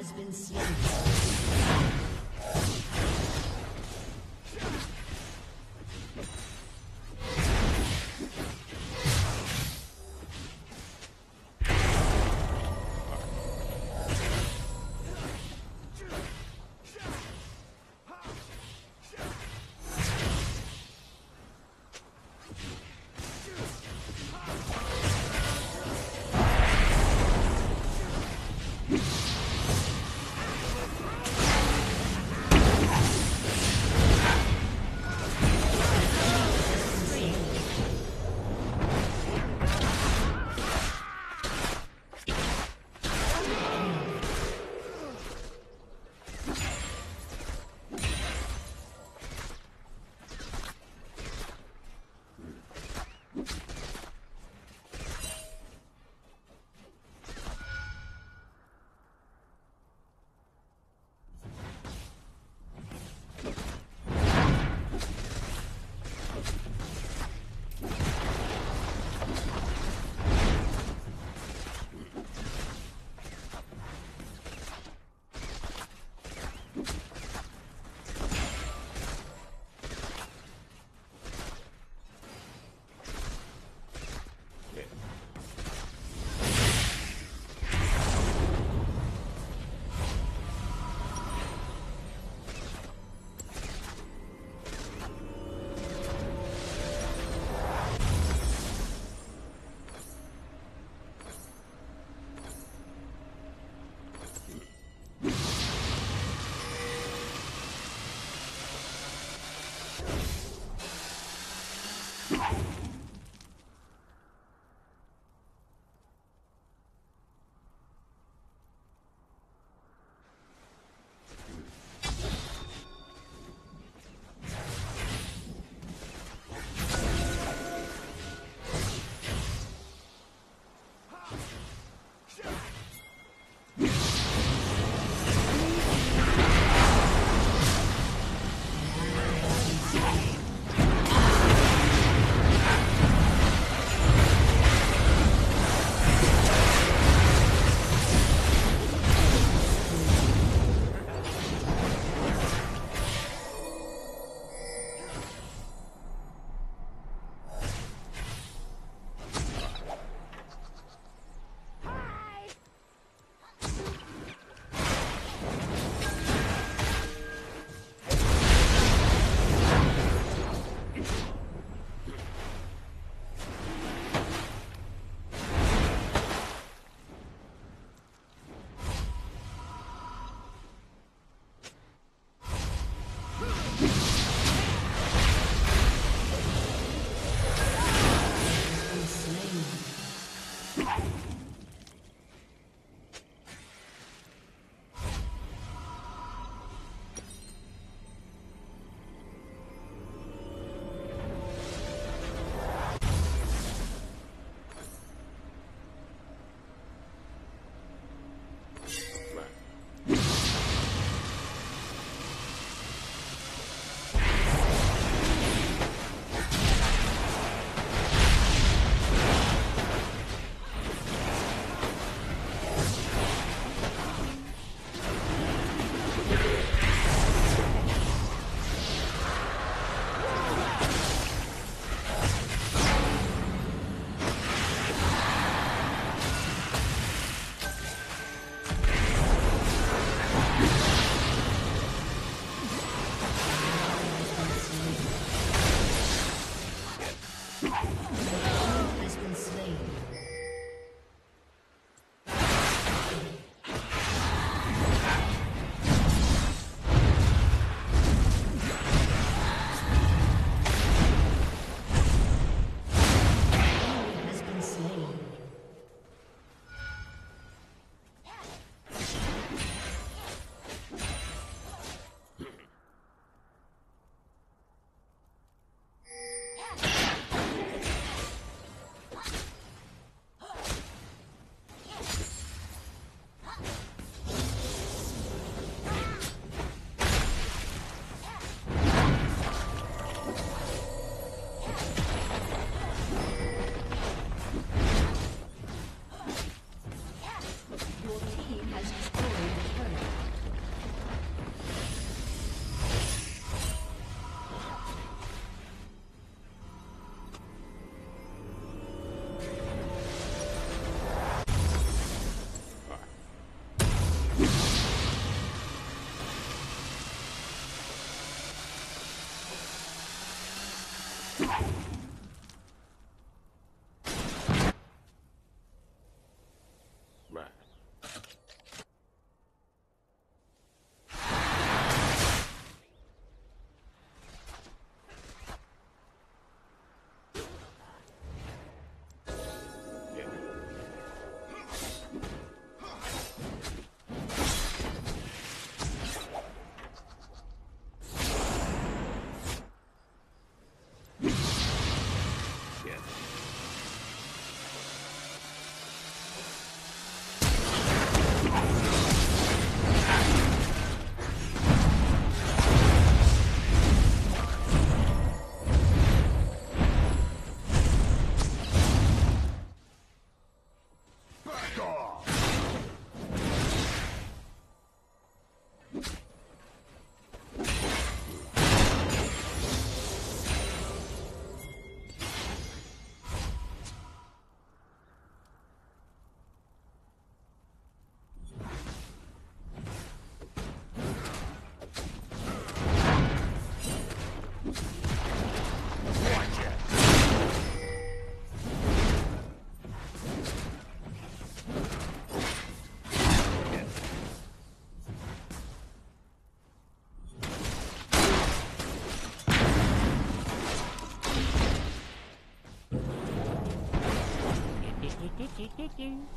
has been slain. you.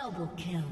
Double kill.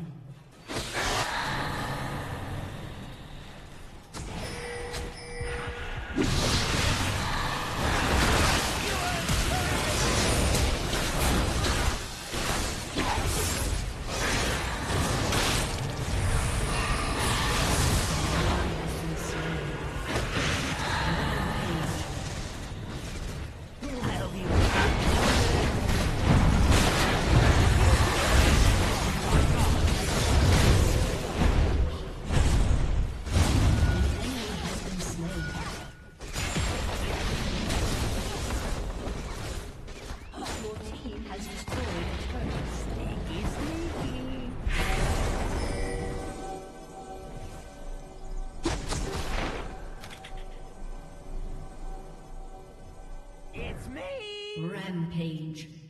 Rampage. has been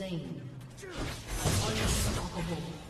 slain. Unstoppable.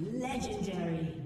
Legendary.